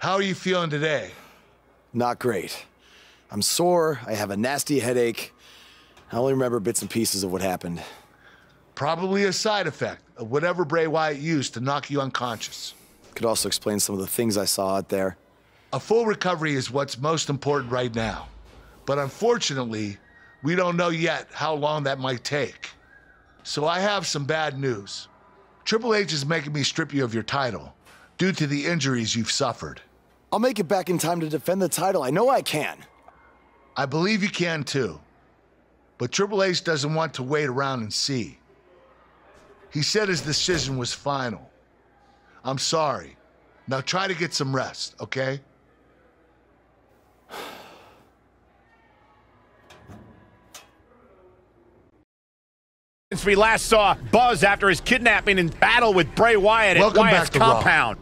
How are you feeling today? Not great. I'm sore, I have a nasty headache. I only remember bits and pieces of what happened. Probably a side effect of whatever Bray Wyatt used to knock you unconscious. Could also explain some of the things I saw out there. A full recovery is what's most important right now. But unfortunately, we don't know yet how long that might take. So I have some bad news. Triple H is making me strip you of your title due to the injuries you've suffered. I'll make it back in time to defend the title. I know I can. I believe you can too. But Triple H doesn't want to wait around and see. He said his decision was final. I'm sorry. Now try to get some rest, okay? Since we last saw Buzz after his kidnapping and battle with Bray Wyatt at Wyatt's back to Raw. compound.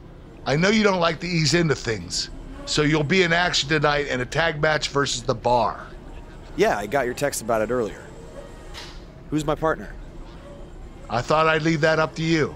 I know you don't like to ease into things, so you'll be in action tonight in a tag match versus the bar. Yeah, I got your text about it earlier. Who's my partner? I thought I'd leave that up to you.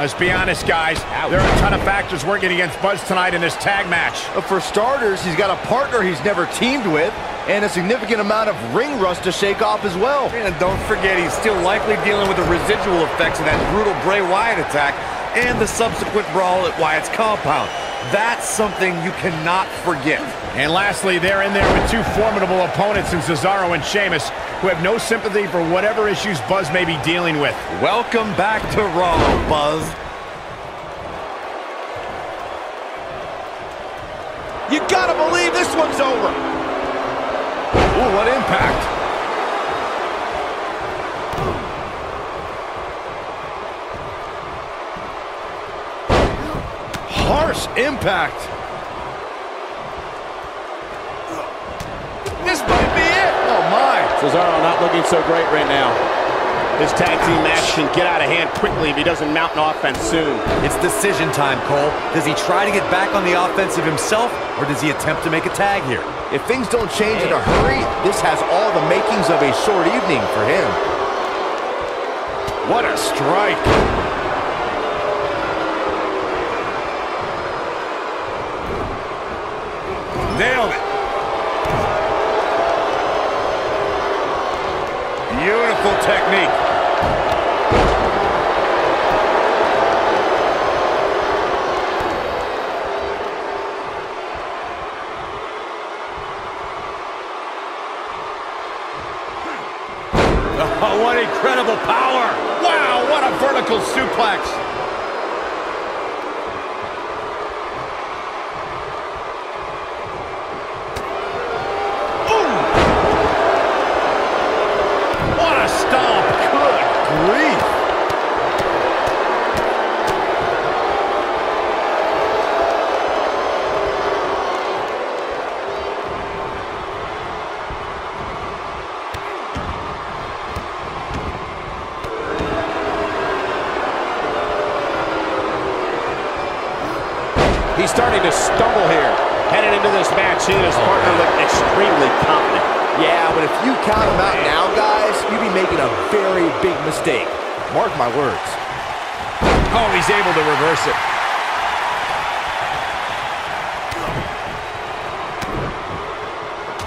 Let's be honest, guys. There are a ton of factors working against Buzz tonight in this tag match. But for starters, he's got a partner he's never teamed with, and a significant amount of ring rust to shake off as well. And don't forget, he's still likely dealing with the residual effects of that brutal Bray Wyatt attack and the subsequent brawl at Wyatt's compound. That's something you cannot forget. And lastly, they're in there with two formidable opponents in Cesaro and Sheamus, who have no sympathy for whatever issues Buzz may be dealing with. Welcome back to Raw, Buzz. You gotta believe this one's over. Ooh, what impact. Harsh impact. This might be it. Oh, my. Cesaro not looking so great right now. This tag team match can get out of hand quickly if he doesn't mount an offense soon. It's decision time, Cole. Does he try to get back on the offensive himself, or does he attempt to make a tag here? If things don't change in a hurry, this has all the makings of a short evening for him. What a strike. Nailed it. Beautiful technique. Oh, what incredible power! Wow, what a vertical suplex! Yeah, but if you count him out now, guys, you'd be making a very big mistake. Mark my words. Oh, he's able to reverse it.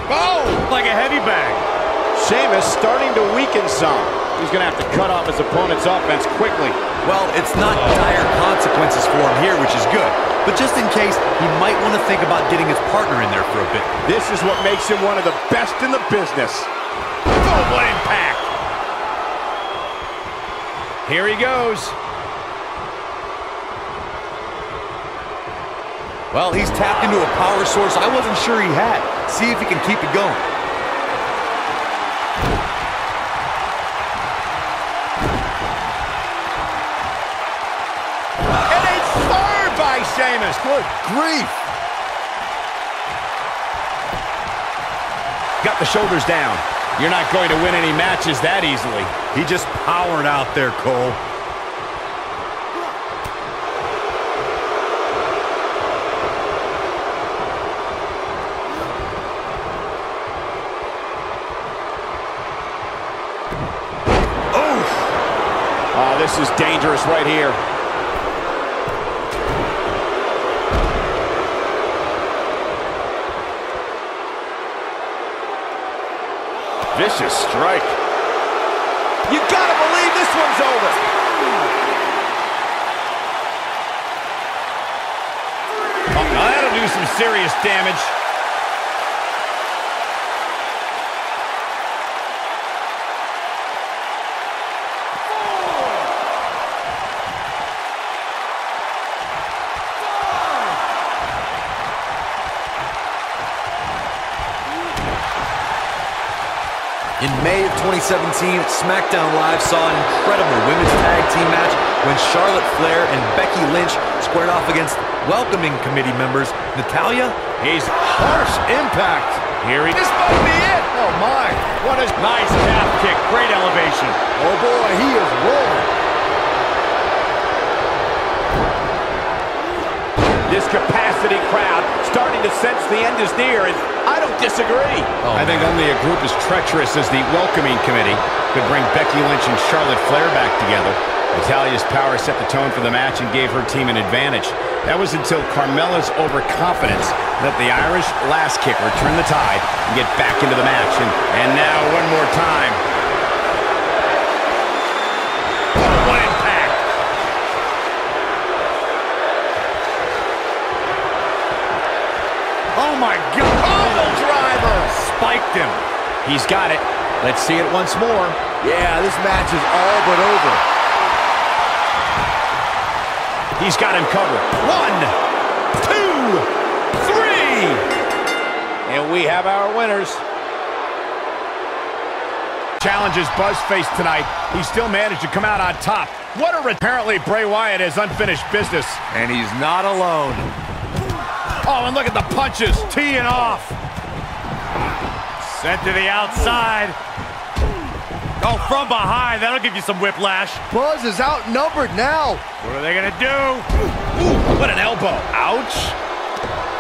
Oh, like a heavy bag. Sheamus starting to weaken some. He's going to have to cut off his opponent's offense quickly. Well, it's not dire consequences for him here, which is good. But just in case, he might want to think about getting his partner in there for a bit. This is what makes him one of the best in the business. Full impact. Here he goes. Well, he's tapped into a power source I wasn't sure he had. See if he can keep it going. Good Grief! Got the shoulders down. You're not going to win any matches that easily. He just powered out there, Cole. Oh, this is dangerous right here. Vicious strike. You gotta believe this one's over. Oh, that'll do some serious damage. In May of 2017, SmackDown Live saw an incredible women's tag team match when Charlotte Flair and Becky Lynch squared off against welcoming committee members Natalya, He's Harsh impact. here. He This might be it. Oh, my. what a nice calf kick. Great elevation. Oh, boy, he is rolling. This capacity crowd starting to sense the end is near, and I don't disagree. Oh, I think only a group as treacherous as the welcoming committee could bring Becky Lynch and Charlotte Flair back together. Natalya's power set the tone for the match and gave her team an advantage. That was until Carmella's overconfidence let the Irish Lass Kicker turn the tide and get back into the match. And, and now one more time. My God! Elbow driver! Spiked him. He's got it. Let's see it once more. Yeah, this match is all but over. He's got him covered. One, two, three. And we have our winners. Challenges Buzz faced tonight. He still managed to come out on top. What a apparently Bray Wyatt has unfinished business. And he's not alone. Oh, and look at the punches teeing off. Sent to the outside. Oh, from behind. That'll give you some whiplash. Buzz is outnumbered now. What are they going to do? Ooh, what an elbow. Ouch.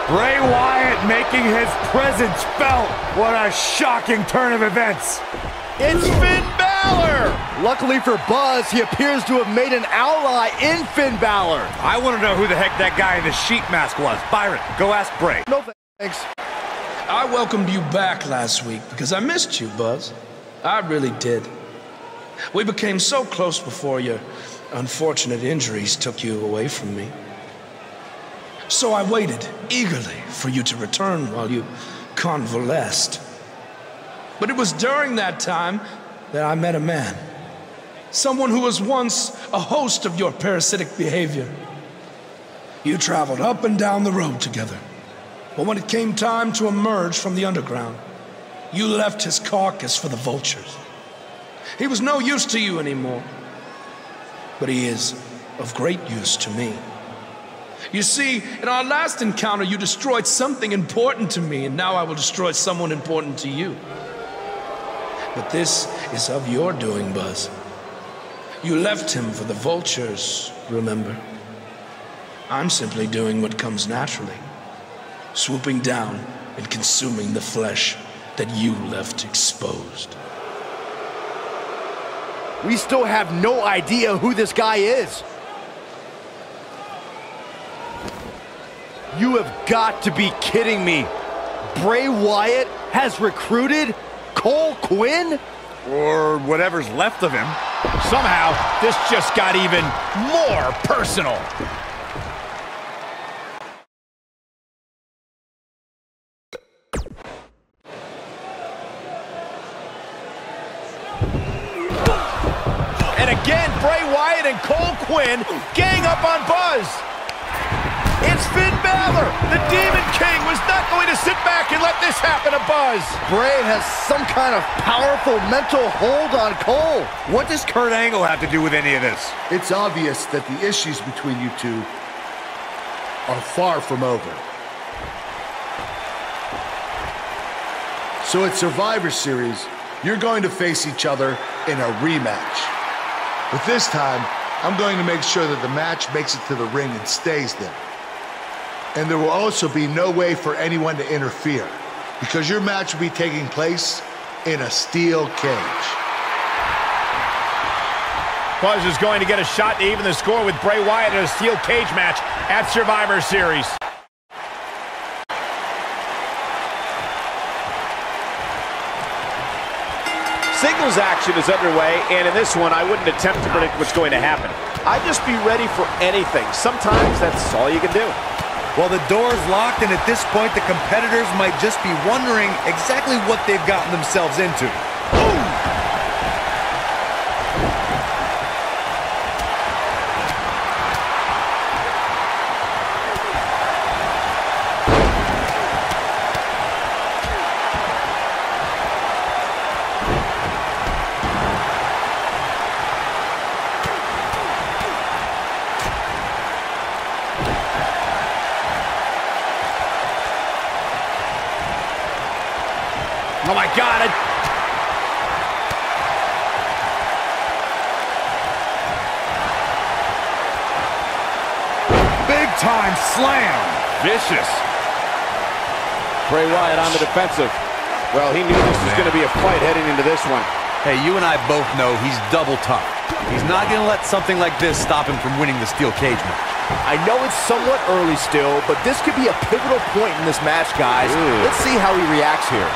Bray Wyatt making his presence felt. What a shocking turn of events. It's Finn Balor. Luckily for Buzz, he appears to have made an ally in Finn Balor. I want to know who the heck that guy in the sheep mask was. Byron, go ask Bray. No thanks. I welcomed you back last week because I missed you, Buzz. I really did. We became so close before your unfortunate injuries took you away from me. So I waited eagerly for you to return while you convalesced. But it was during that time that I met a man. Someone who was once a host of your parasitic behavior. You traveled up and down the road together. But when it came time to emerge from the underground, you left his carcass for the vultures. He was no use to you anymore, but he is of great use to me. You see, in our last encounter, you destroyed something important to me, and now I will destroy someone important to you. But this is of your doing, Buzz. You left him for the vultures, remember? I'm simply doing what comes naturally swooping down and consuming the flesh that you left exposed. We still have no idea who this guy is. You have got to be kidding me. Bray Wyatt has recruited Cole Quinn? Or whatever's left of him. Somehow, this just got even more personal. And again, Bray Wyatt and Cole Quinn gang up on Buzz. It's Finn Balor. The Demon King was not going to sit back and let this happen to Buzz. Bray has some kind of powerful mental hold on Cole. What does Kurt Angle have to do with any of this? It's obvious that the issues between you two are far from over. So at Survivor Series, you're going to face each other in a rematch. But this time, I'm going to make sure that the match makes it to the ring and stays there. And there will also be no way for anyone to interfere because your match will be taking place in a steel cage. Buzz is going to get a shot to even the score with Bray Wyatt in a steel cage match at Survivor Series. Singles action is underway, and in this one, I wouldn't attempt to predict what's going to happen. I'd just be ready for anything. Sometimes that's all you can do. Well, the door's locked, and at this point, the competitors might just be wondering exactly what they've gotten themselves into. Defensive. Well, he knew this was going to be a fight heading into this one. Hey, you and I both know he's double tough. He's not going to let something like this stop him from winning the steel cage match. I know it's somewhat early still, but this could be a pivotal point in this match, guys. Let's see how he reacts here.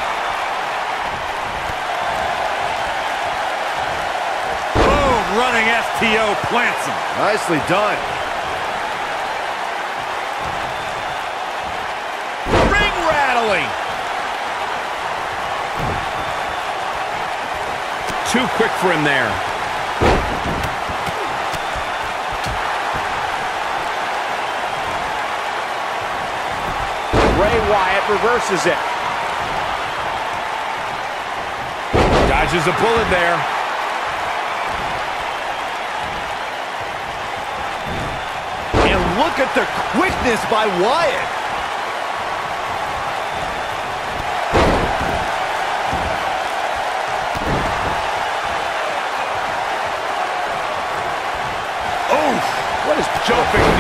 Boom, running STO plants him. Nicely done. Ring rattling. Too quick for him there. Bray Wyatt reverses it. Dodges a bullet there. And look at the quickness by Wyatt.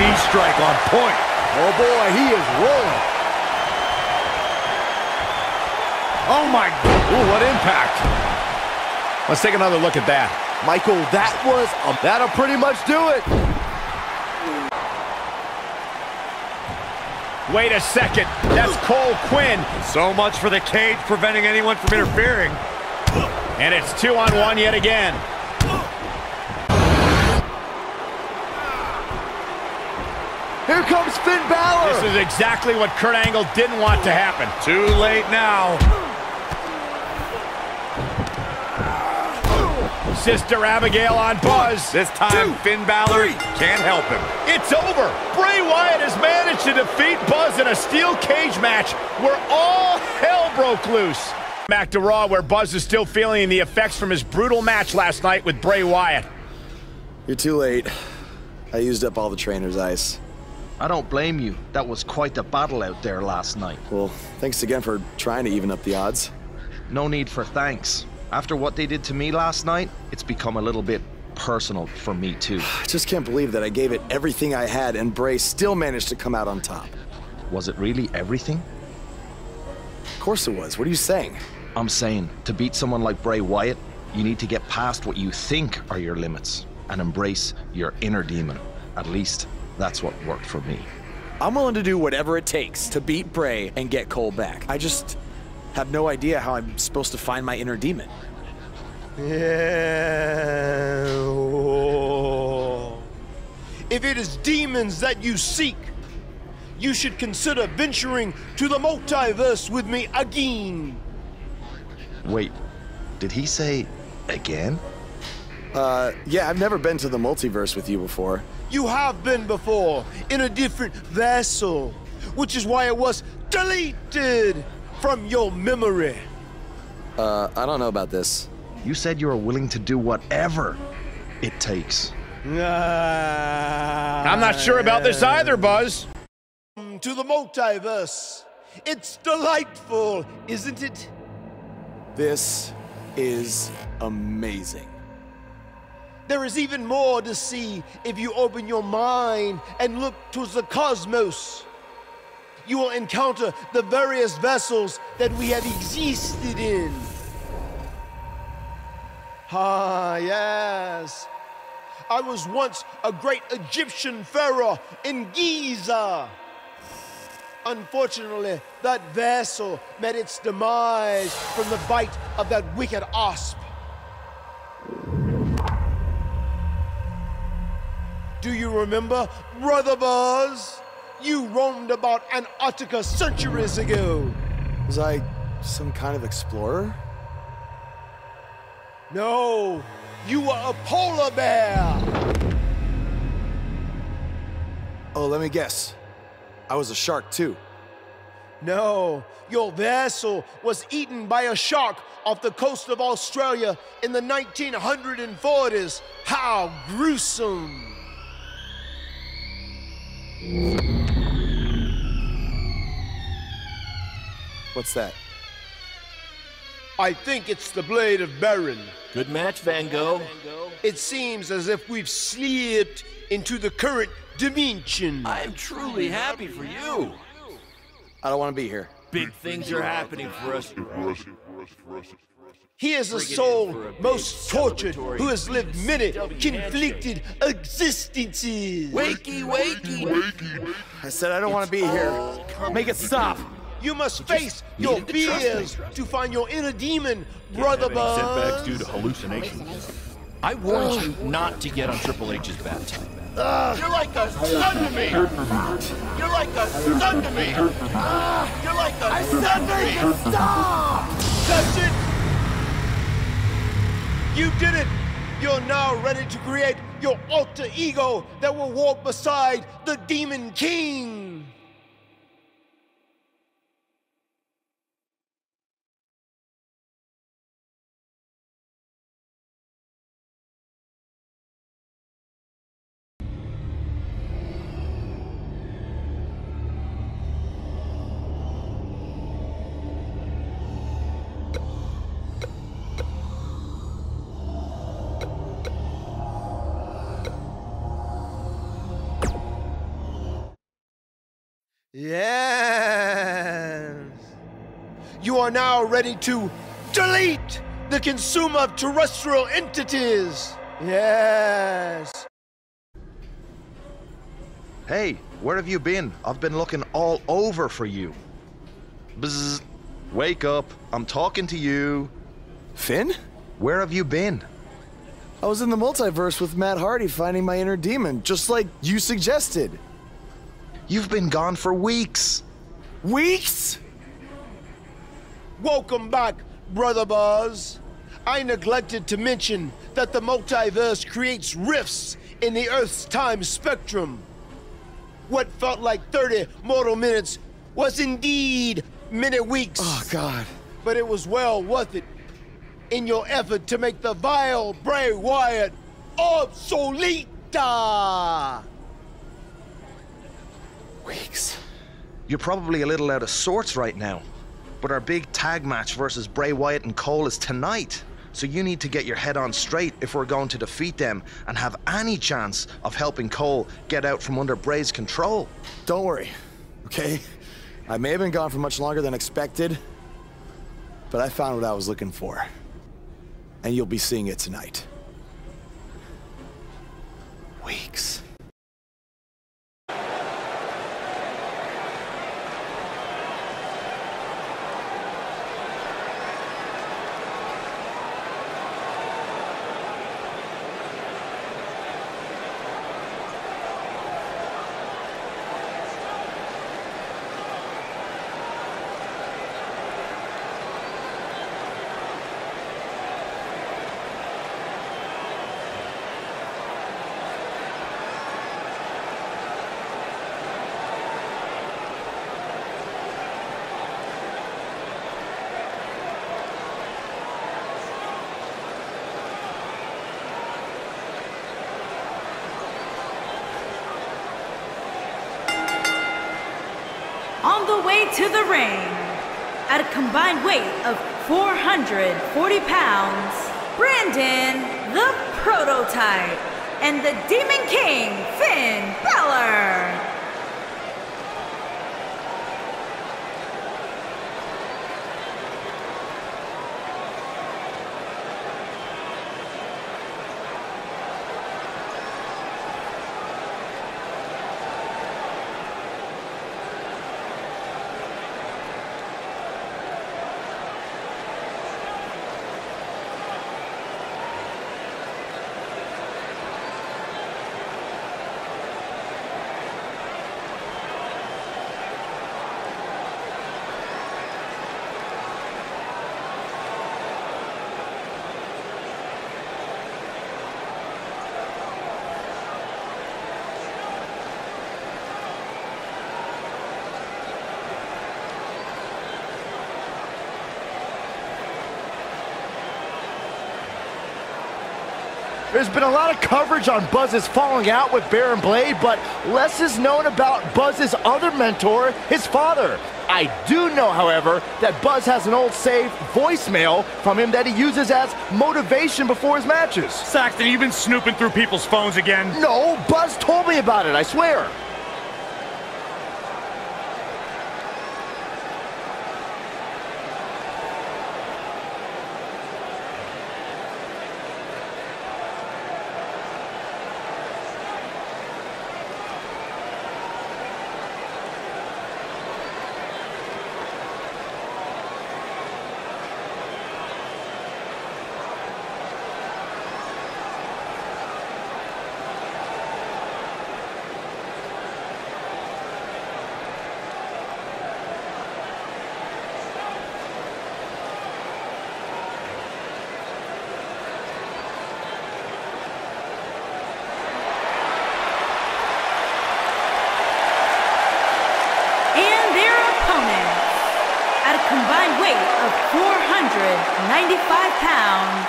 Knee strike on point? Oh boy, he is rolling. Oh my, ooh, what impact. Let's take another look at that. Michael, that was, a, that'll pretty much do it. Wait a second. That's Cole Quinn. So much for the cage preventing anyone from interfering. And it's two on one yet again. Here comes Finn Balor. This is exactly what Kurt Angle didn't want to happen. Too late now. Sister Abigail on Buzz. This time, Finn Balor can't help him. It's over. Bray Wyatt has managed to defeat Buzz in a steel cage match where all hell broke loose. Back to Raw where Buzz is still feeling the effects from his brutal match last night with Bray Wyatt. You're too late. I used up all the trainer's ice. I don't blame you. That was quite a battle out there last night. Well, thanks again for trying to even up the odds. No need for thanks. After what they did to me last night, it's become a little bit personal for me too. I just can't believe that I gave it everything I had and Bray still managed to come out on top. Was it really everything? Of course it was. What are you saying? I'm saying, to beat someone like Bray Wyatt, you need to get past what you think are your limits and embrace your inner demon. At least, that's what worked for me. I'm willing to do whatever it takes to beat Bray and get Cole back. I just have no idea how I'm supposed to find my inner demon. Yeah. If it is demons that you seek, you should consider venturing to the multiverse with me again. Wait, did he say again? Uh, yeah, I've never been to the multiverse with you before. You have been before in a different vessel, which is why it was deleted from your memory. Uh, I don't know about this. You said you were willing to do whatever it takes. I'm not sure about this either, Buzz. To the multiverse. It's delightful, isn't it? This is amazing. There is even more to see if you open your mind and look towards the cosmos. You will encounter the various vessels that we have existed in. Ah, yes. I was once a great Egyptian pharaoh in Giza. Unfortunately, that vessel met its demise from the bite of that wicked asp. Do you remember, Brother Buzz? You roamed about Antarctica centuries ago. Was I some kind of explorer? No, you were a polar bear. Oh, let me guess. I was a shark too. No, your vessel was eaten by a shark off the coast of Australia in the 1940s. How gruesome! What's that? I think it's the blade of Baron. Good match, Van Gogh. It seems as if we've slipped into the current dimension. I'm truly happy for you. I don't want to be here. Big things are happening for us. He is a soul most tortured who has lived many conflicted existences. Wakey, wakey. I said I don't want to be here. Make it stop. You must face your fears to find your inner demon, Brother Buzz. Setbacks due to hallucinations. I warned you not to get on Triple H's bad time. You're like a son to me. You're like a son to me. You're like a I son to me. Stop! That's it! You did it! You're now ready to create your alter ego that will walk beside the Demon King! Yes. You are now ready to delete the consumer of terrestrial entities. Yes. Hey, where have you been? I've been looking all over for you. Bzzz. Wake up. I'm talking to you. Finn? Where have you been? I was in the multiverse with Matt Hardy finding my inner demon, just like you suggested. You've been gone for weeks. Weeks? Welcome back, Brother Buzz. I neglected to mention that the multiverse creates rifts in the Earth's time spectrum. What felt like 30 mortal minutes was indeed many weeks. Oh, God. But it was well worth it in your effort to make the vile Bray Wyatt obsolete. Weeks. You're probably a little out of sorts right now, but our big tag match versus Bray Wyatt and Cole is tonight. So you need to get your head on straight if we're going to defeat them and have any chance of helping Cole get out from under Bray's control. Don't worry, okay? I may have been gone for much longer than expected, but I found what I was looking for. And you'll be seeing it tonight. Weeks. The way to the ring. At a combined weight of 440 pounds, Brandon the Prototype and the Demon King, Finn Balor. There's been a lot of coverage on Buzz's falling out with Baron Blade, but less is known about Buzz's other mentor, his father. I do know, however, that Buzz has an old saved voicemail from him that he uses as motivation before his matches. Saxton, you've been snooping through people's phones again? No, Buzz told me about it, I swear. and their opponents at a combined weight of 495 pounds,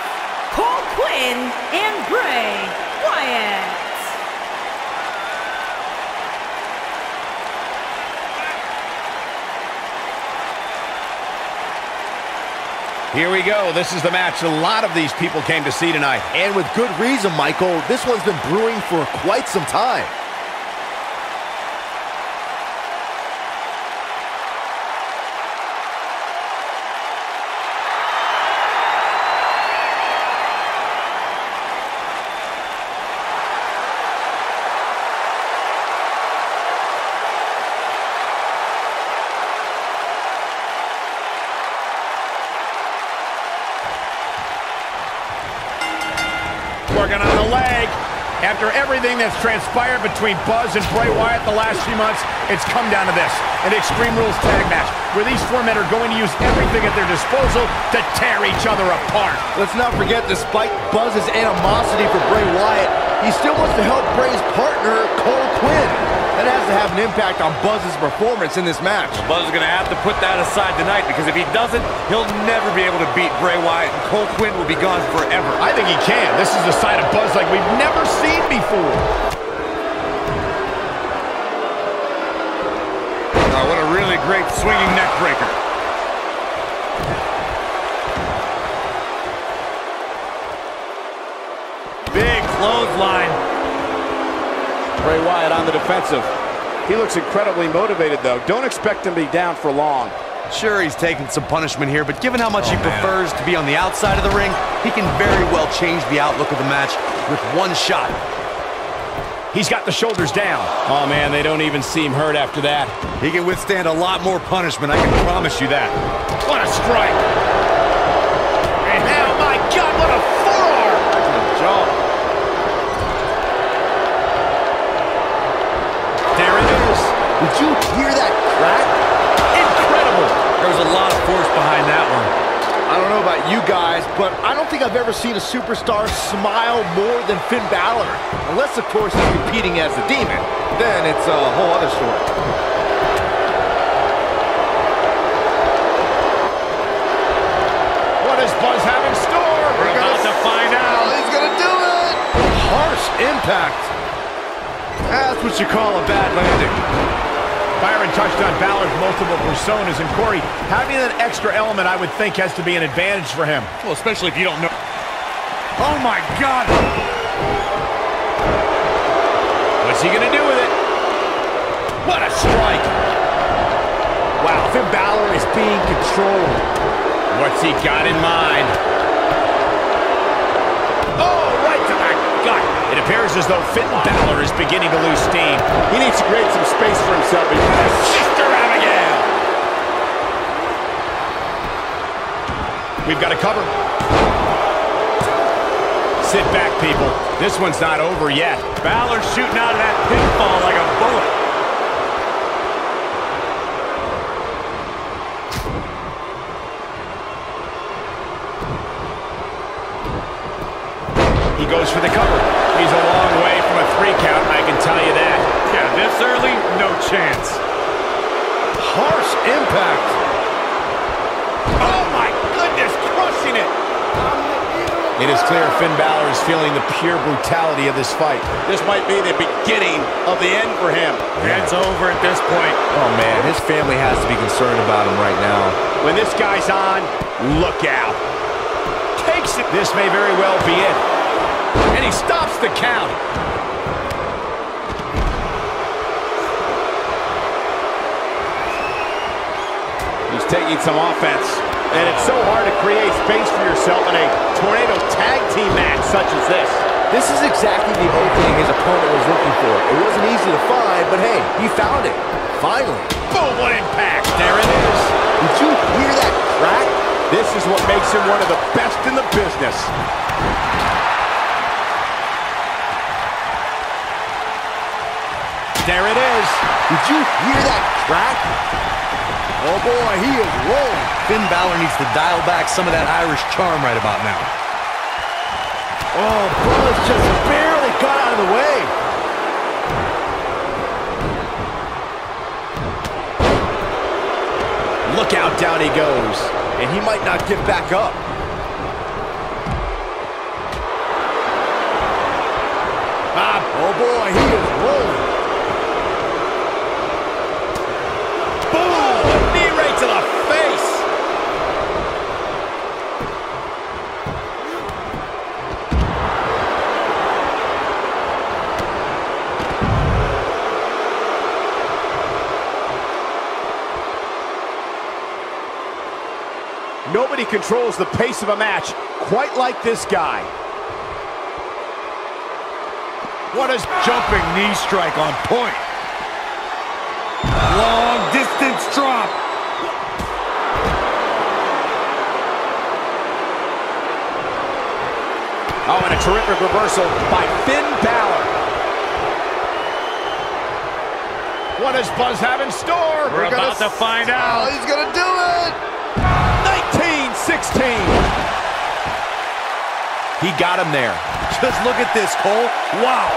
Cole Quinn and Bray Wyatt. Here we go. This is the match a lot of these people came to see tonight. And with good reason, Michael. This one's been brewing for quite some time. Working on the leg. After everything that's transpired between Buzz and Bray Wyatt the last few months, it's come down to this. An Extreme Rules tag match where these four men are going to use everything at their disposal to tear each other apart. Let's not forget, despite Buzz's animosity for Bray Wyatt, he still wants to help Bray's partner, Cole Quinn. That has to have an impact on Buzz's performance in this match. Buzz is going to have to put that aside tonight because if he doesn't, he'll never be able to beat Bray Wyatt and Cole Quinn will be gone forever. I think he can. This is a side of Buzz like we've never seen before. Oh, what a really great swinging neck breaker. Big clothesline. Bray Wyatt on the defensive. He looks incredibly motivated, though. Don't expect him to be down for long. Sure, he's taking some punishment here, but given how much he oh, prefers to be on the outside of the ring, he can very well change the outlook of the match with one shot. He's got the shoulders down. Oh, man, they don't even seem hurt after that. He can withstand a lot more punishment, I can promise you that. What a strike. And oh, my God, what a forearm. Jaw. Force behind that one. I don't know about you guys, but I don't think I've ever seen a superstar smile more than Finn Balor. Unless, of course, he's competing as the demon. Then it's a whole other story. What does Buzz have in store? We're about to find out. He's gonna do it! Harsh impact. That's what you call a bad landing. Byron touched on Balor's multiple personas, and Corey, having that extra element, I would think, has to be an advantage for him. Well, especially if you don't know. Oh, my God. What's he going to do with it? What a strike. Wow, Finn Balor is being controlled. What's he got in mind? Oh, It appears as though Finn Balor is beginning to lose steam. He needs to create some space for himself. Sister Abigail. We've got a cover. Sit back, people. This one's not over yet. Balor shooting out of that pinfall like a bullet. He goes for the cover. This early, no chance. Harsh impact. Oh, my goodness, crushing it. It is clear Finn Balor is feeling the pure brutality of this fight. This might be the beginning of the end for him. It's over at this point. Oh, man, his family has to be concerned about him right now. When this guy's on, look out. Takes it. This may very well be it. And he stops the count. Taking some offense. And it's so hard to create space for yourself in a tornado tag team match such as this. This is exactly the opening his opponent was looking for. It wasn't easy to find, but hey, he found it. Finally. Boom, what impact. There it is. Did you hear that crack? This is what makes him one of the best in the business. There it is. Did you hear that crack? Oh boy, he is rolling. Finn Balor needs to dial back some of that Irish charm right about now. Oh, Buzz just barely got out of the way. Look out, down he goes. And he might not get back up. Ah, oh boy, Nobody controls the pace of a match quite like this guy. What a jumping knee strike on point. Long distance drop. Oh, and a terrific reversal by Finn Balor. What does Buzz have in store? We're, about to to find out. Oh, he's gonna do it. 19-16. He got him there. Just look at this, Cole. Wow.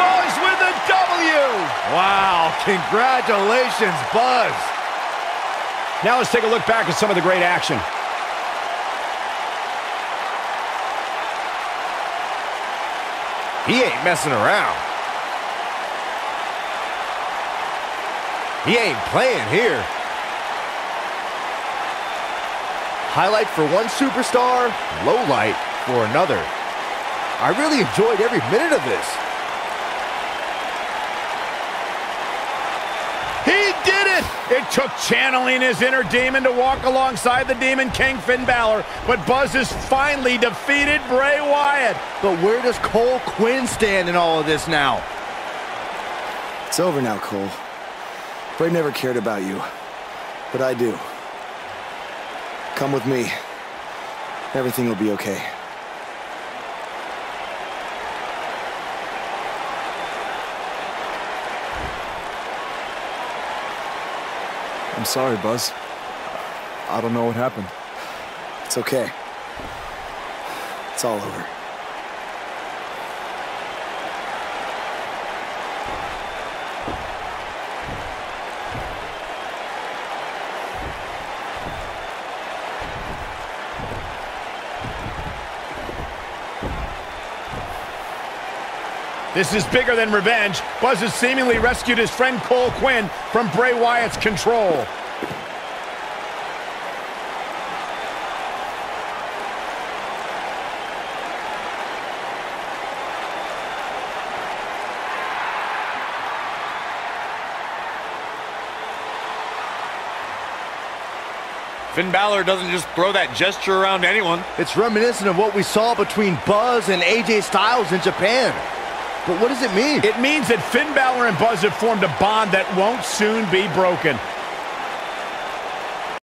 Buzz with a W. Wow, congratulations, Buzz. Now let's take a look back at some of the great action. He ain't messing around. He ain't playing here. Highlight for one superstar, low light for another. I really enjoyed every minute of this. He did it! It took channeling his inner demon to walk alongside the Demon King Finn Balor, but Buzz has finally defeated Bray Wyatt. But where does Cole Quinn stand in all of this now? It's over now, Cole. Bray never cared about you, but I do. Come with me. Everything will be okay. I'm sorry, Buzz. I don't know what happened. It's okay. It's all over. This is bigger than revenge. Buzz has seemingly rescued his friend Cole Quinn from Bray Wyatt's control. Finn Balor doesn't just throw that gesture around anyone. It's reminiscent of what we saw between Buzz and AJ Styles in Japan. But what does it mean? It means that Finn Balor and Buzz have formed a bond that won't soon be broken.